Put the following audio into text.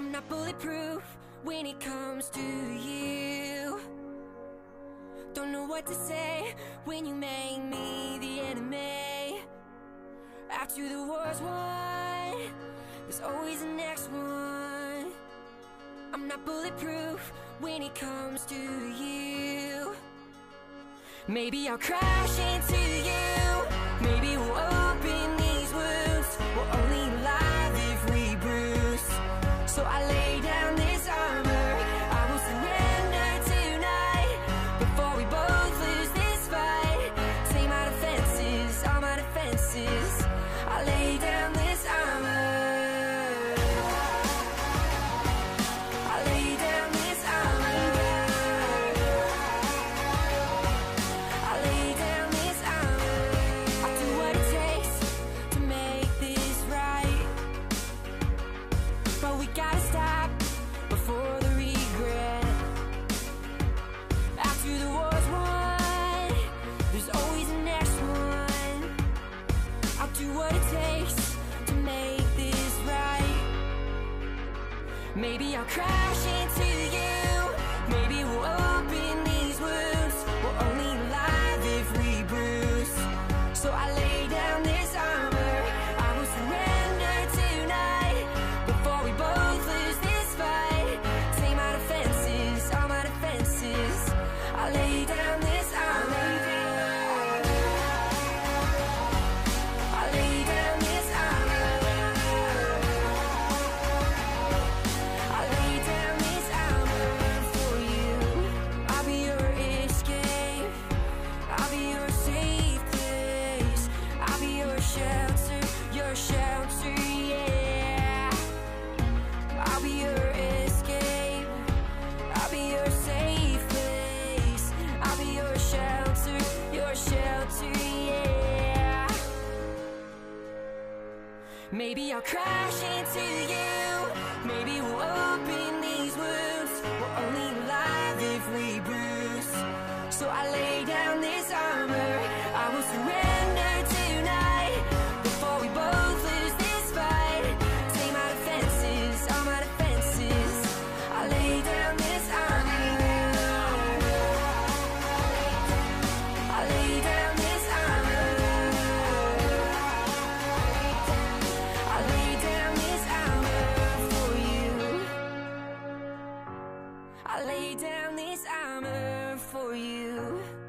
I'm not bulletproof when it comes to you. Don't know what to say when you make me the enemy. After the war's won, there's always the next one. I'm not bulletproof when it comes to you. Maybe I'll crash into you. Maybe we'll what it takes to make this right. Maybe I'll crash into you. Maybe we'll open these wounds. We're only alive if we bruise. So I Maybe I'll crash into you. Maybe we'll. down this armor for you.